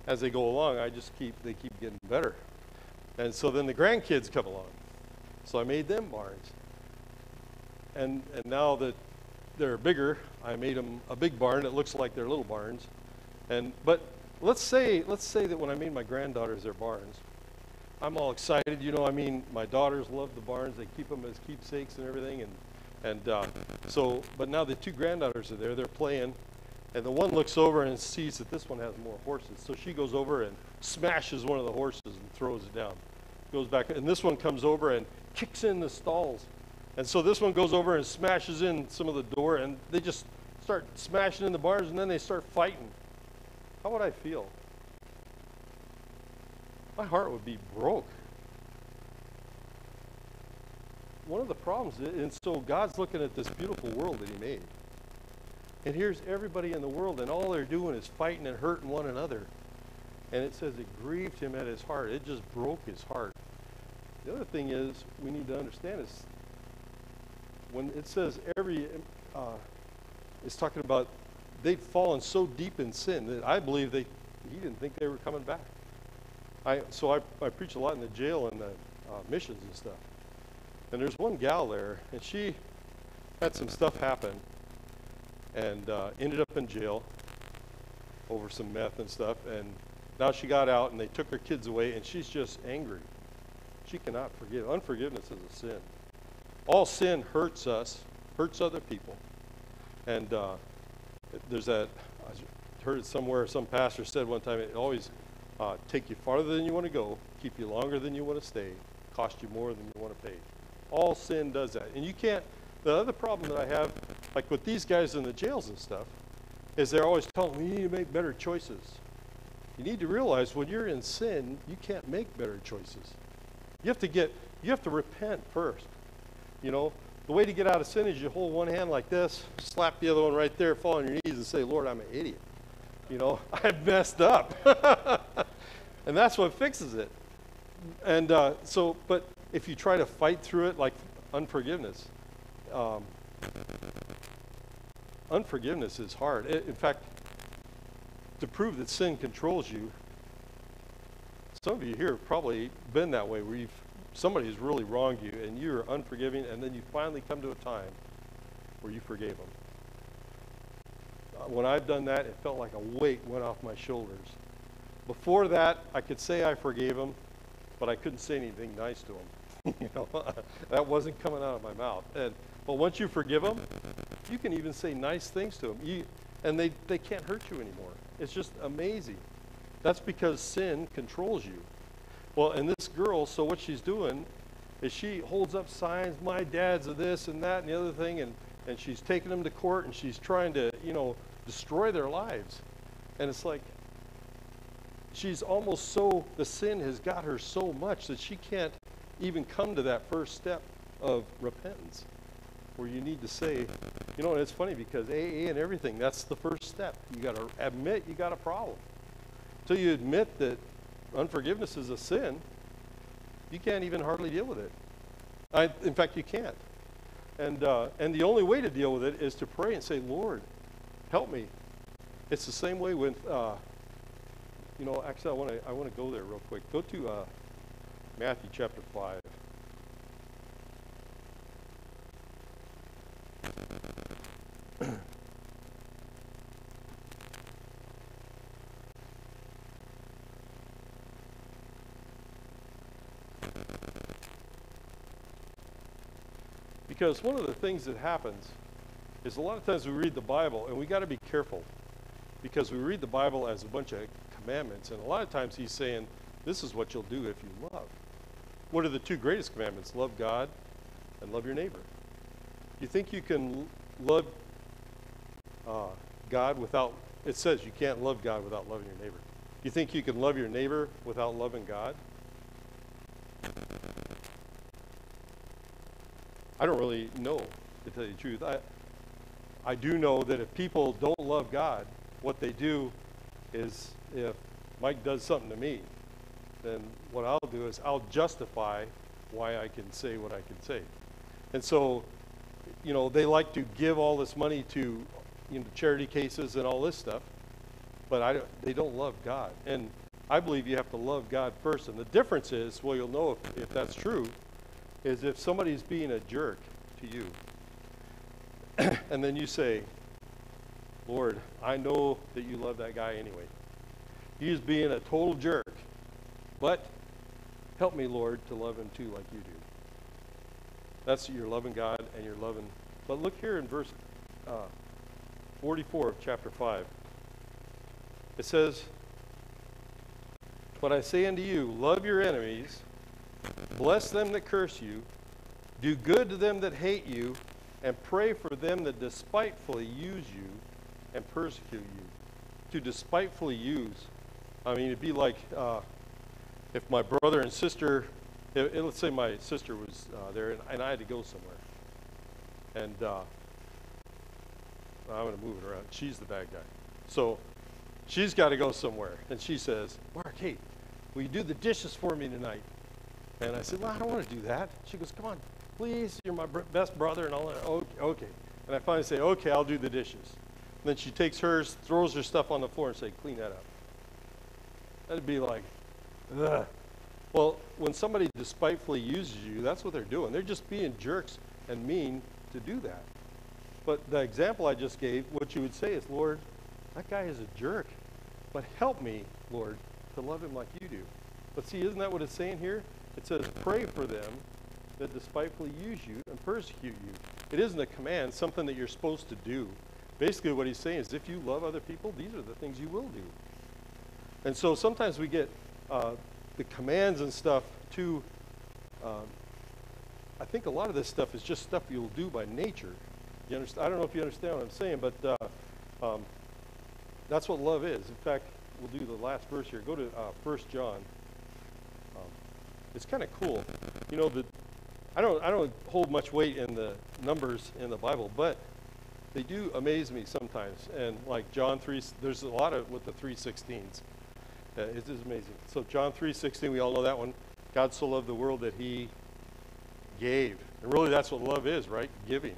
as they go along, I just keep, they keep getting better. And so then the grandkids come along. So I made them barns. And, and now that they're bigger, I made them a big barn that looks like their little barns. And, but let's say let's say that when I made my granddaughters their barns, I'm all excited. You know, I mean, my daughters love the barns. They keep them as keepsakes and everything. And and uh, so, but now the two granddaughters are there. They're playing, and the one looks over and sees that this one has more horses. So she goes over and smashes one of the horses and throws it down. Goes back, and this one comes over and kicks in the stalls. And so this one goes over and smashes in some of the door, and they just start smashing in the barns, and then they start fighting. How would I feel? My heart would be broke. One of the problems, and so God's looking at this beautiful world that He made. And here's everybody in the world, and all they're doing is fighting and hurting one another. And it says it grieved him at his heart. It just broke his heart. The other thing is, we need to understand is when it says every, uh, it's talking about they'd fallen so deep in sin that I believe they, he didn't think they were coming back. I, so I, I preach a lot in the jail and the uh, missions and stuff. And there's one gal there, and she had some stuff happen and uh, ended up in jail over some meth and stuff. And now she got out, and they took her kids away, and she's just angry. She cannot forgive. Unforgiveness is a sin. All sin hurts us, hurts other people. And uh, there's that, I heard it somewhere, some pastor said one time, it always uh, take you farther than you want to go, keep you longer than you want to stay, cost you more than you want to pay. All sin does that. And you can't, the other problem that I have, like with these guys in the jails and stuff, is they're always telling me, you need to make better choices. You need to realize when you're in sin, you can't make better choices. You have to get, you have to repent first. You know, the way to get out of sin is you hold one hand like this, slap the other one right there, fall on your knees and say, Lord, I'm an idiot. You know, <laughs> I've messed up. <laughs> and that's what fixes it. And uh, so, but if you try to fight through it like unforgiveness, um, unforgiveness is hard. in fact, to prove that sin controls you, some of you here have probably been that way where you've somebody's really wronged you and you're unforgiving, and then you finally come to a time where you forgave them. Uh, when I've done that, it felt like a weight went off my shoulders. Before that, I could say I forgave him, but I couldn't say anything nice to him. <laughs> you know, <laughs> that wasn't coming out of my mouth. And but once you forgive them, you can even say nice things to them. You, and they, they can't hurt you anymore. It's just amazing. That's because sin controls you. Well, and this girl, so what she's doing is she holds up signs, my dad's of this and that and the other thing, and, and she's taking them to court and she's trying to, you know, destroy their lives. And it's like she's almost so, the sin has got her so much that she can't even come to that first step of repentance where you need to say, you know, and it's funny because AA and everything, that's the first step. You got to admit you got a problem. Until you admit that unforgiveness is a sin, you can't even hardly deal with it. I, in fact, you can't. And, uh, and the only way to deal with it is to pray and say, Lord, help me. It's the same way with, uh, you know, actually, I want to I wanna go there real quick. Go to uh, Matthew chapter 5. <clears throat> Because one of the things that happens is a lot of times we read the Bible and we got to be careful because we read the Bible as a bunch of commandments, and a lot of times he's saying, This is what you'll do if you love. What are the two greatest commandments? Love God and love your neighbor. You think you can love uh, God without, it says you can't love God without loving your neighbor. You think you can love your neighbor without loving God? I don't really know, to tell you the truth. I, I do know that if people don't love God, what they do is if Mike does something to me, then what I'll do is I'll justify why I can say what I can say. And so, you know, they like to give all this money to, you know, charity cases and all this stuff, but I don't, they don't love God. And I believe you have to love God first. And the difference is, well, you'll know if, if that's true, is if somebody's being a jerk to you, <coughs> and then you say, Lord, I know that you love that guy anyway. He's being a total jerk. But help me, Lord, to love him too, like you do. That's you're loving God and you're loving. But look here in verse uh, 44 of chapter 5. It says, But I say unto you, love your enemies, bless them that curse you, do good to them that hate you, and pray for them that despitefully use you and persecute you. To despitefully use, I mean, it'd be like uh, if my brother and sister, if, let's say my sister was uh, there and, and, I had to go somewhere, and uh, I'm going to move it around. She's the bad guy. So she's got to go somewhere. And she says, Mark, hey, will you do the dishes for me tonight? And I said, well, I don't want to do that. She goes, come on, please, you're my br- best brother and all that. Okay, okay. And I finally say, okay, I'll do the dishes. And then she takes hers, throws her stuff on the floor and say, clean that up. That'd be like, ugh. Well, when somebody despitefully uses you, that's what they're doing. They're just being jerks and mean to do that. But the example I just gave, what you would say is, Lord, that guy is a jerk. But help me, Lord, to love him like you do. But see, isn't that what it's saying here? It says, pray for them that despitefully use you and persecute you. It isn't a command, something that you're supposed to do. Basically, what he's saying is if you love other people, these are the things you will do. And so sometimes we get uh, the commands and stuff too. Um, I think a lot of this stuff is just stuff you'll do by nature. You understand? I don't know if you understand what I'm saying, but uh, um, that's what love is. In fact, we'll do the last verse here. Go to uh, 1 John. Um, it's kind of cool. You know, the, I, don't, I don't hold much weight in the numbers in the Bible, but they do amaze me sometimes. And like John 3, there's a lot of with the 316s. Uh, it is amazing. So John 3.16, we all know that one. God so loved the world that he gave. And really that's what love is, right? Giving.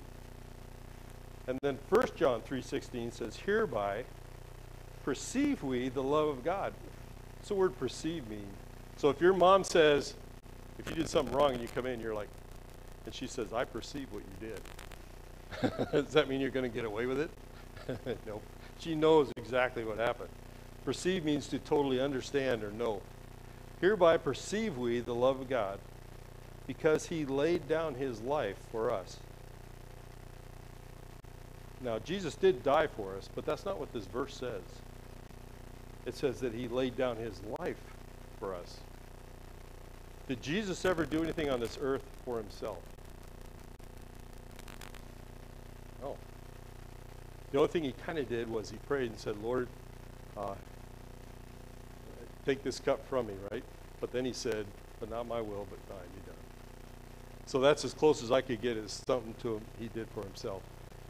And then 1 John 3.16 says, Hereby perceive we the love of God. What's the word perceive mean? So if your mom says, if you did something wrong and you come in, you're like, and she says, I perceive what you did. <laughs> Does that mean you're going to get away with it? <laughs> nope. She knows exactly what happened. Perceive means to totally understand or know. Hereby perceive we the love of God because he laid down his life for us. Now, Jesus did die for us, but that's not what this verse says. It says that he laid down his life for us. Did Jesus ever do anything on this earth for himself? No. The only thing he kind of did was he prayed and said, Lord, uh, take this cup from me, right? But then he said, but not my will, but thine be done. So that's as close as I could get as something to him he did for himself.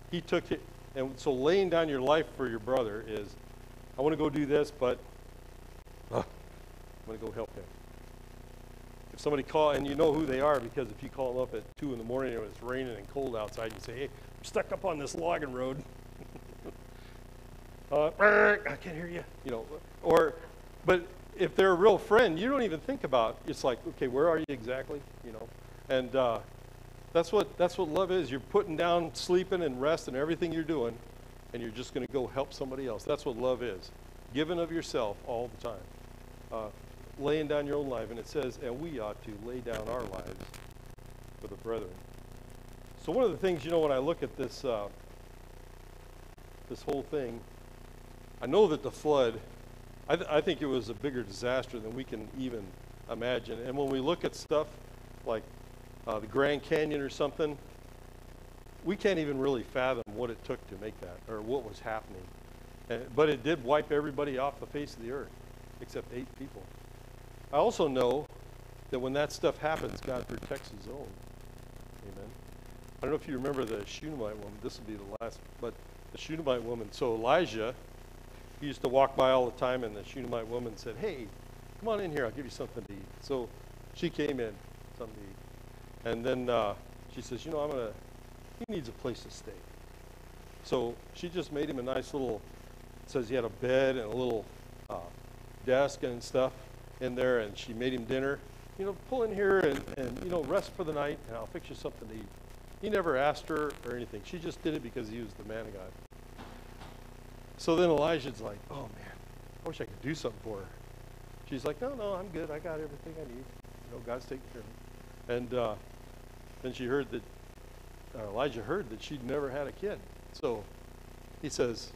He took it, and so laying down your life for your brother is, I want to go do this, but uh, I'm going to go help him. If somebody call, and you know who they are because if you call up at 2 in the morning and it's raining and cold outside, you say, hey, I'm stuck up on this logging road. <laughs> uh, <laughs> I can't hear you. You know, or, but if they're a real friend, you don't even think about, it's like, okay, where are you exactly? You know, and uh, that's what that's what love is. You're putting down sleeping and rest and everything you're doing, and you're just going to go help somebody else. That's what love is. Giving of yourself all the time. Uh, laying down your own life. And it says, and we ought to lay down our lives for the brethren. So one of the things, you know, when I look at this uh, this whole thing, I know that the flood, I, th- I think it was a bigger disaster than we can even imagine. And when we look at stuff like uh, the Grand Canyon or something, we can't even really fathom what it took to make that or what was happening. And, but it did wipe everybody off the face of the earth, except eight people. I also know that when that stuff happens, God protects his own. Amen. I don't know if you remember the Shunammite woman. This will be the last, but the Shunammite woman. So Elijah, he used to walk by all the time, and the Shunammite woman said, Hey, come on in here. I'll give you something to eat. So she came in, something to eat. And then uh, she says, you know, I'm going to, he needs a place to stay. So she just made him a nice little, says he had a bed and a little uh, desk and stuff in there, and she made him dinner. You know, pull in here and, and, you know, rest for the night, and I'll fix you something to eat. He never asked her or anything. She just did it because he was the man of God. So then Elijah's like, oh, man, I wish I could do something for her. She's like, no, no, I'm good. I got everything I need. You know, God's taking care of me. And uh, then she heard that, uh, Elijah heard that she'd never had a kid. So he says,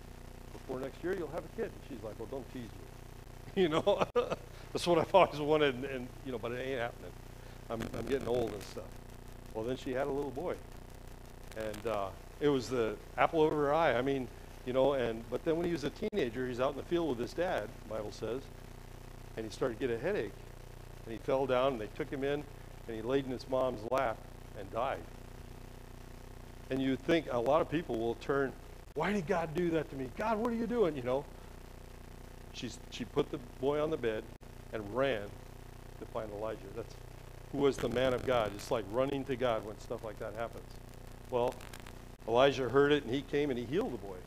before next year, you'll have a kid. And she's like, well, don't tease me. <laughs> You know, <laughs> that's what I've always wanted, and, and, you know, but it ain't happening. I'm, I'm getting old and stuff. Well, then she had a little boy, and uh, it was the apple over her eye. I mean, you know, and but then when he was a teenager, he's out in the field with his dad. Bible says, and he started to get a headache, and he fell down, and they took him in, and he laid in his mom's lap and died. And you'd think a lot of people will turn, why did God do that to me? God, what are you doing? You know, She's, she put the boy on the bed and ran to find Elijah. That's who was the man of God. It's like running to God when stuff like that happens. Well, Elijah heard it and he came and he healed the boy.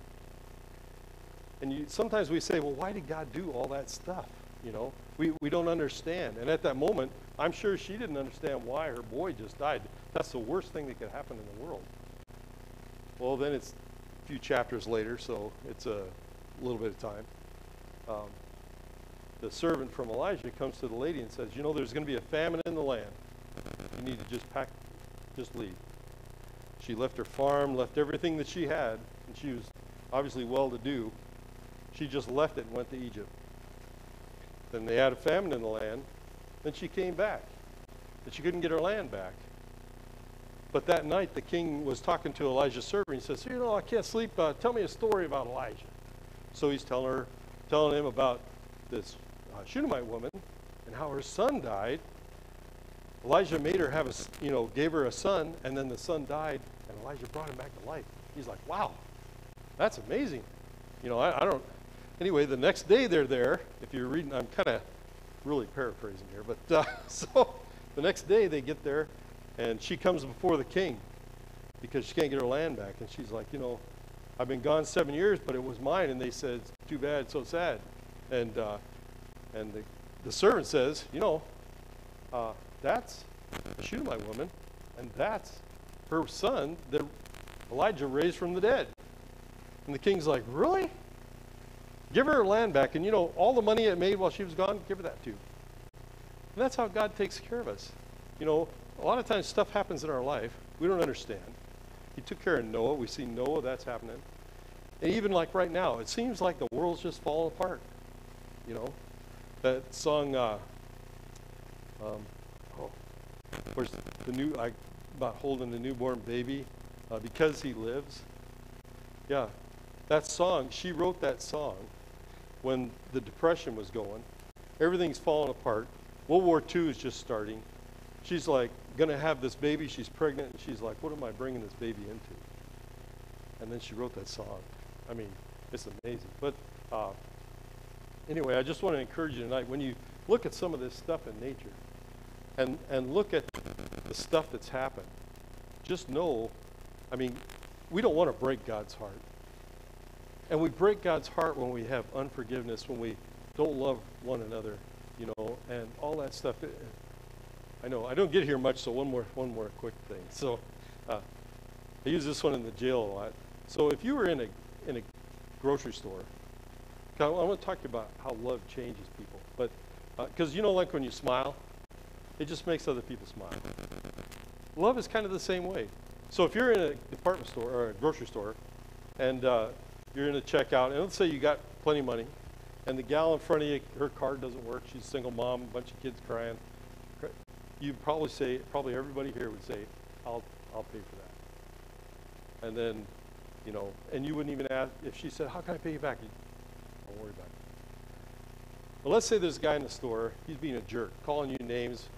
And you, sometimes we say, well, why did God do all that stuff? You know, we, we don't understand. And at that moment, I'm sure she didn't understand why her boy just died. That's the worst thing that could happen in the world. Well, then it's a few chapters later, so it's a little bit of time um, the servant from Elijah comes to the lady and says, You know, there's going to be a famine in the land. You need to just pack, just leave. She left her farm, left everything that she had, and she was obviously well to do. She just left it and went to Egypt. Then they had a famine in the land. Then she came back. But she couldn't get her land back. But that night, the king was talking to Elijah's servant. He says, You know, I can't sleep. Uh, tell me a story about Elijah. So he's telling her telling him about this uh, Shunammite woman and how her son died. Elijah made her have a, you know, gave her a son, and then the son died, and Elijah brought him back to life. He's like, wow, that's amazing. You know, I, I don't. Anyway, the next day they're there. If you're reading, I'm kind of really paraphrasing here, but uh, <laughs> so the next day they get there, and she comes before the king because she can't get her land back, and she's like, you know, I've been gone seven years, but it was mine. And they said, too bad, so sad. And, uh, and the, the servant says, you know, uh, that's a Shunammite woman, and that's her son that Elijah raised from the dead. And the king's like, really? Give her her land back. And, you know, all the money it made while she was gone, give her that too. And that's how God takes care of us. You know, a lot of times stuff happens in our life. We don't understand. He took care of Noah. We see Noah, that's happening. And even like right now, it seems like the world's just falling apart. You know, that song, uh, um, oh, where's the new, I, about holding the newborn baby, uh, because he lives. Yeah, that song, she wrote that song when the Depression was going. Everything's falling apart. World War II is just starting. She's like, going to have this baby. She's pregnant, and she's like, what am I bringing this baby into? And then she wrote that song. I mean, it's amazing. But uh, anyway, I just want to encourage you tonight when you look at some of this stuff in nature and, and look at the stuff that's happened, just know, I mean, we don't want to break God's heart. And we break God's heart when we have unforgiveness, when we don't love one another, you know, and all that stuff. I know I don't get here much, so one more one more quick thing. So uh, I use this one in the jail a lot. So if you were in a in a grocery store, I want to talk to you about how love changes people. But because uh, you know, like when you smile, it just makes other people smile. Love is kind of the same way. So if you're in a department store or a grocery store, and uh, you're in a checkout, and let's say you got plenty of money, and the gal in front of you, her card doesn't work. She's a single mom, a bunch of kids crying you'd probably say, probably everybody here would say, I'll, I'll pay for that. And then, you know, and you wouldn't even ask, if she said, how can I pay you back? You, don't worry about it. But let's say there's a guy in the store, he's being a jerk, calling you names,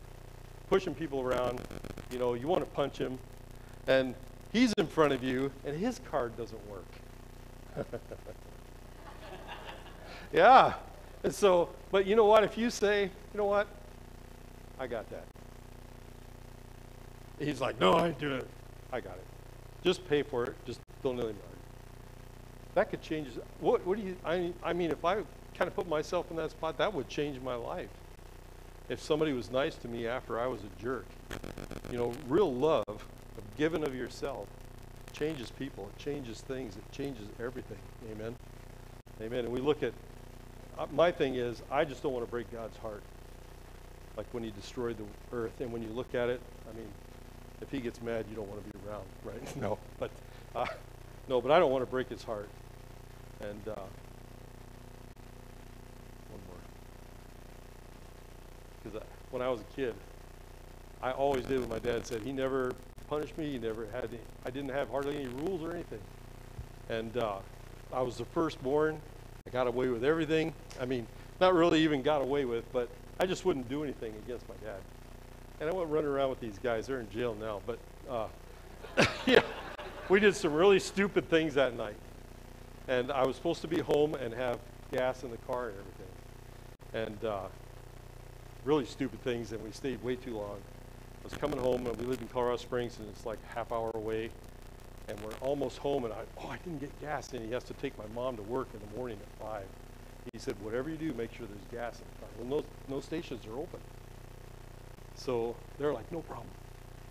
pushing people around, you know, you want to punch him, and he's in front of you, and his card doesn't work. <laughs> yeah. And so, but you know what? If you say, you know what? I got that. He's like, no, I do it. I got it. Just pay for it. Just don't him argue. That could change. What, what do you, I, I mean, if I kind of put myself in that spot, that would change my life. If somebody was nice to me after I was a jerk. You know, real love, of giving of yourself, changes people. It changes things. It changes everything. Amen. Amen. And we look at uh, my thing is, I just don't want to break God's heart. Like when he destroyed the earth, and when you look at it, I mean, if he gets mad, you don't want to be around, <laughs> right? no, but uh, no, but I don't want to break his heart. And uh, one more, because when I was a kid, I always did what my dad said. He never punished me. He never had. Any, I didn't have hardly any rules or anything. And uh, I was the firstborn. I got away with everything. I mean, not really even got away with, but I just wouldn't do anything against my dad. And I went running around with these guys. They're in jail now, but uh, <laughs> yeah, we did some really stupid things that night. And I was supposed to be home and have gas in the car and everything. And uh, really stupid things, and we stayed way too long. I was coming home, and we lived in Colorado Springs, and it's like half hour away. And we're almost home, and I, oh, I didn't get gas, and he has to take my mom to work in the morning at 5. He said, whatever you do, make sure there's gas in the car. Well, no, no stations are open. So they're like, no problem.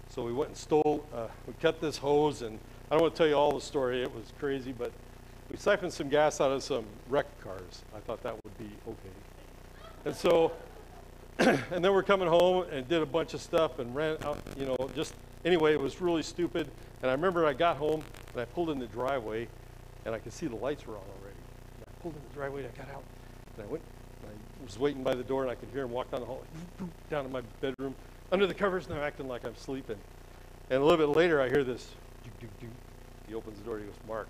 So we went and stole, uh, we cut this hose, and I don't want to tell you all the story. It was crazy, but we siphoned some gas out of some wrecked cars. I thought that would be okay. And so, <clears throat> and then we're coming home and did a bunch of stuff and ran out, you know, just anyway, it was really stupid. And I remember I got home and I pulled in the driveway and I could see the lights were on already. And I pulled in the driveway and I got out and I went, and I was waiting by the door and I could hear him walk down the hall, <laughs> down to my bedroom, under the covers, and I'm acting like I'm sleeping. And a little bit later, I hear this. He opens the door. He goes, Mark,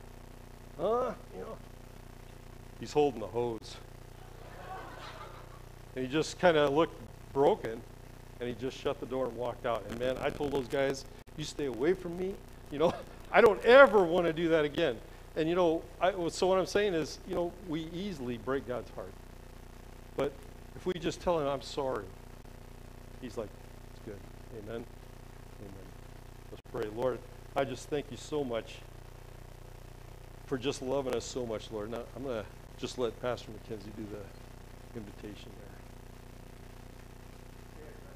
huh? You know, he's holding the hose. And he just kind of looked broken, and he just shut the door and walked out. And man, I told those guys, you stay away from me. You know, <laughs> I don't ever want to do that again. And you know, I, so what I'm saying is, you know, we easily break God's heart. But if we just tell him, I'm sorry, he's like, it's good. Amen. Amen. Let's pray. Lord, I just thank you so much for just loving us so much, Lord. Now, I'm going to just let Pastor McKenzie do the invitation.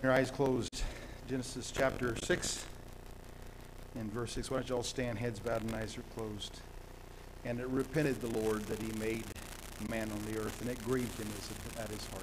Your eyes closed. Genesis chapter 6 and verse 6. Why don't you all stand, heads bowed and eyes are closed? And it repented the Lord that he made man on the earth, and it grieved him at his heart.